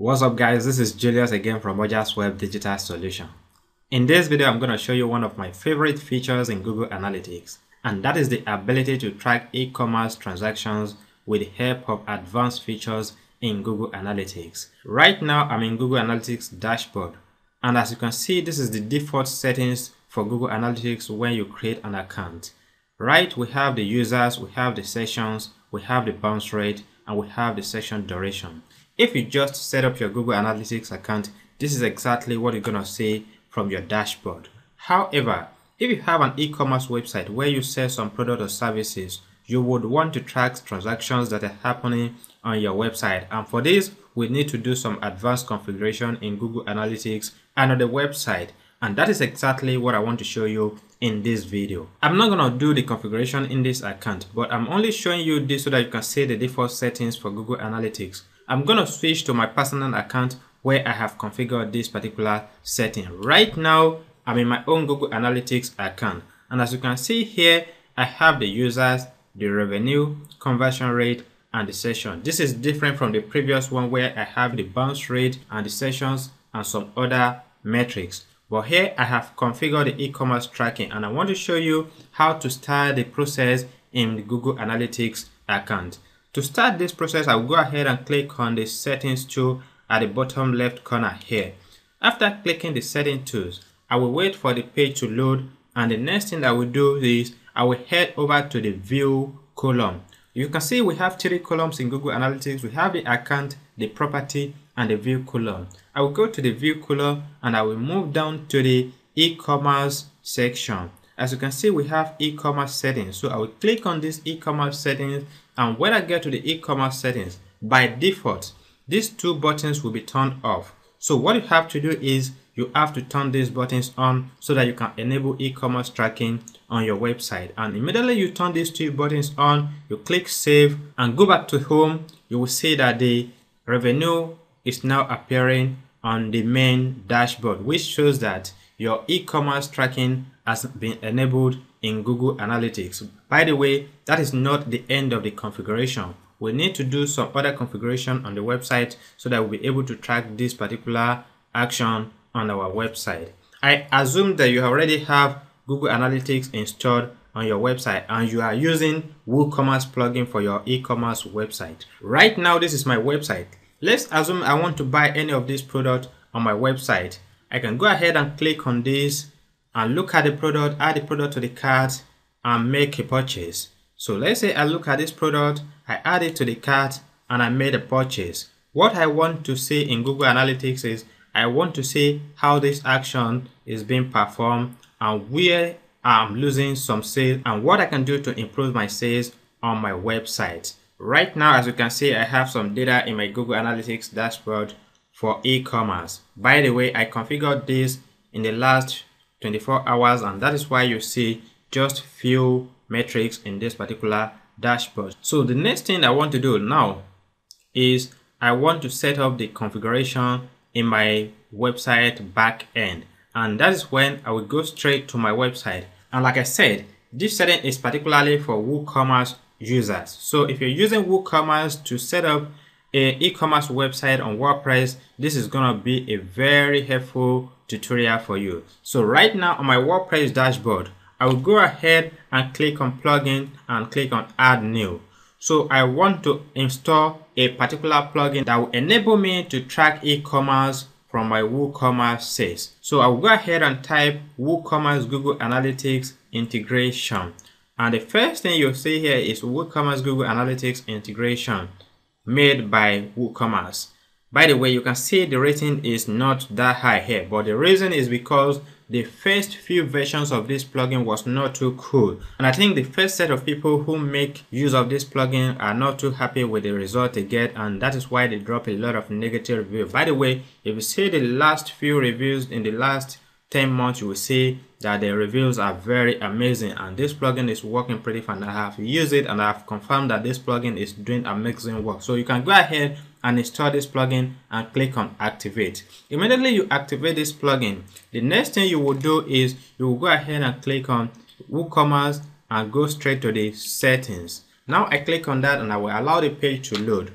What's up guys, this is Julius again from Ojasweb Digital Solution. In this video, I'm going to show you one of my favorite features in Google Analytics, and that is the ability to track e-commerce transactions with the help of advanced features in Google Analytics. Right now, I'm in Google Analytics dashboard, and as you can see, this is the default settings for Google Analytics when you create an account. Right, we have the users, we have the sessions, we have the bounce rate, and we have the session duration. If you just set up your Google Analytics account, this is exactly what you're going to see from your dashboard. However, if you have an e-commerce website where you sell some product or services, you would want to track transactions that are happening on your website. And for this, we need to do some advanced configuration in Google Analytics and on the website. And that is exactly what I want to show you in this video. I'm not going to do the configuration in this account, but I'm only showing you this so that you can see the default settings for Google Analytics. I'm going to switch to my personal account where I have configured this particular setting. Right now, I'm in my own Google Analytics account. And as you can see here, I have the users, the revenue, conversion rate, and the session. This is different from the previous one where I have the bounce rate and the sessions and some other metrics. But here I have configured the e-commerce tracking and I want to show you how to start the process in the Google Analytics account. To start this process, I'll go ahead and click on the settings tool at the bottom left corner here. After clicking the setting tools, I will wait for the page to load and the next thing I will do is I will head over to the view column. You can see we have three columns in Google Analytics. We have the account, the property, and the view column. I will go to the view column and I will move down to the e-commerce section. As you can see, we have e-commerce settings. So I will click on this e-commerce settings and when I get to the e-commerce settings, by default, these two buttons will be turned off. So what you have to do is you have to turn these buttons on so that you can enable e-commerce tracking on your website. And immediately you turn these two buttons on, you click save and go back to home, you will see that the revenue is now appearing on the main dashboard, which shows that your e-commerce tracking has been enabled in Google Analytics. By the way, that is not the end of the configuration. We need to do some other configuration on the website so that we'll be able to track this particular action on our website. I assume that you already have Google Analytics installed on your website and you are using WooCommerce plugin for your e-commerce website. Right now, this is my website. Let's assume I want to buy any of this product on my website. I can go ahead and click on this and look at the product, add the product to the cart and make a purchase. So let's say I look at this product, I add it to the cart and I made a purchase. What I want to see in Google Analytics is I want to see how this action is being performed and where I'm losing some sales and what I can do to improve my sales on my website. Right now, as you can see, I have some data in my Google Analytics dashboard for e-commerce. By the way, I configured this in the last 24 hours and that is why you see just few metrics in this particular dashboard. So the next thing I want to do now is I want to set up the configuration in my website backend and that is when I will go straight to my website and like I said this setting is particularly for WooCommerce users. So if you're using WooCommerce to set up a e-commerce website on WordPress, this is going to be a very helpful tutorial for you. So right now on my WordPress dashboard, I will go ahead and click on plugin and click on add new. So I want to install a particular plugin that will enable me to track e-commerce from my WooCommerce sales. So I will go ahead and type WooCommerce Google Analytics integration. And the first thing you'll see here is WooCommerce Google Analytics integration made by WooCommerce. By the way, you can see the rating is not that high here, but the reason is because the first few versions of this plugin was not too cool. And I think the first set of people who make use of this plugin are not too happy with the result they get and that is why they drop a lot of negative reviews. By the way, if you see the last few reviews in the last 10 months, you will see that the reviews are very amazing and this plugin is working pretty fine. I have used it and I have confirmed that this plugin is doing amazing work. So you can go ahead and install this plugin and click on activate. Immediately you activate this plugin, the next thing you will do is you will go ahead and click on WooCommerce and go straight to the settings. Now I click on that and I will allow the page to load.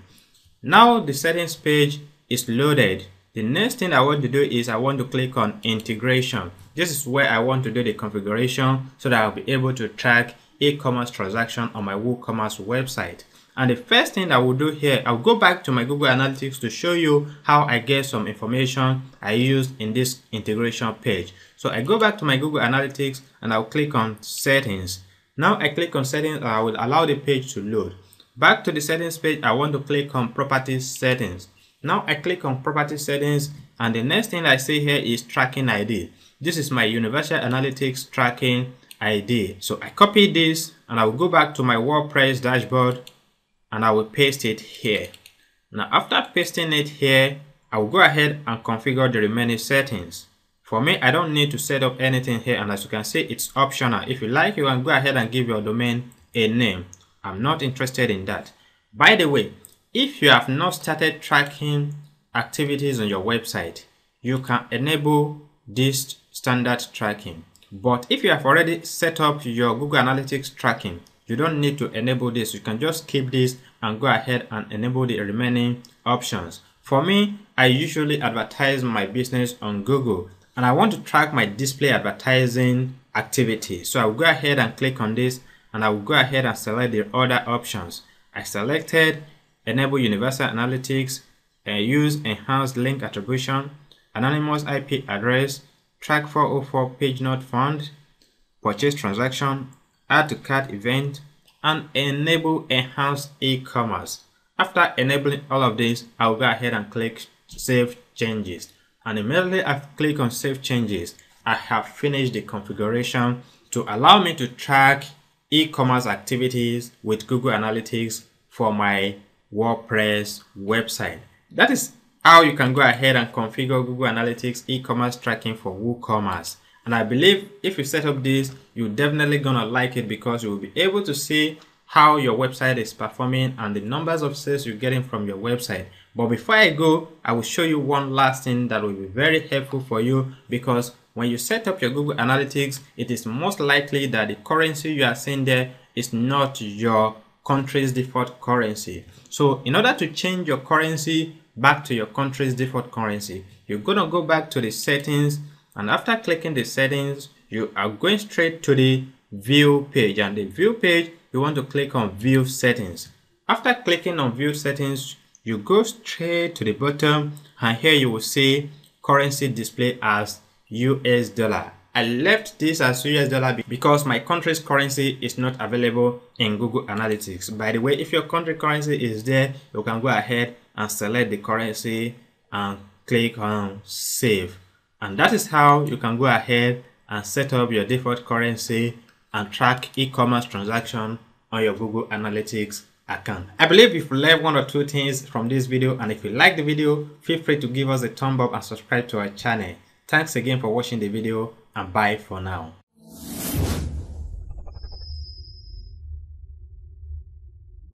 Now the settings page is loaded, the next thing I want to do is I want to click on integration. This is where I want to do the configuration so that I'll be able to track e-commerce transaction on my WooCommerce website. And the first thing I will do here, I'll go back to my Google Analytics to show you how I get some information I used in this integration page. So I go back to my Google Analytics and I'll click on settings. Now I click on settings and I will allow the page to load. Back to the settings page, I want to click on properties settings. Now I click on property settings and the next thing I see here is tracking ID. This is my Universal Analytics tracking ID. So I copy this and I will go back to my WordPress dashboard and I will paste it here. Now after pasting it here, I will go ahead and configure the remaining settings. For me, I don't need to set up anything here and as you can see, it's optional. If you like, you can go ahead and give your domain a name. I'm not interested in that. By the way, if you have not started tracking activities on your website, you can enable this standard tracking. But if you have already set up your Google Analytics tracking, you don't need to enable this. You can just keep this and go ahead and enable the remaining options. For me, I usually advertise my business on Google and I want to track my display advertising activity. So I'll go ahead and click on this and I will go ahead and select the other options. I selected enable universal analytics, use enhanced link attribution, anonymous IP address, track 404 page not found, purchase transaction, add to cart event, and enable enhanced e-commerce. After enabling all of this, I'll go ahead and click save changes. And immediately I click on save changes, I have finished the configuration to allow me to track e-commerce activities with Google Analytics for my WordPress website. That is how you can go ahead and configure Google Analytics e-commerce tracking for WooCommerce. And I believe if you set up this, you're definitely gonna like it because you will be able to see how your website is performing and the numbers of sales you're getting from your website. But before I go, I will show you one last thing that will be very helpful for you because when you set up your Google Analytics, it is most likely that the currency you are seeing there is not your country's default currency. So in order to change your currency back to your country's default currency, you're going to go back to the settings and after clicking the settings, you are going straight to the view page and the view page, you want to click on view settings. After clicking on view settings, you go straight to the bottom and here you will see currency display as US dollar. I left this as US dollar because my country's currency is not available in Google Analytics. By the way, if your country currency is there, you can go ahead and select the currency and click on save. And that is how you can go ahead and set up your default currency and track e-commerce transaction on your Google Analytics account. I believe you've learned one or two things from this video and if you like the video, feel free to give us a thumb up and subscribe to our channel. Thanks again for watching the video and bye for now.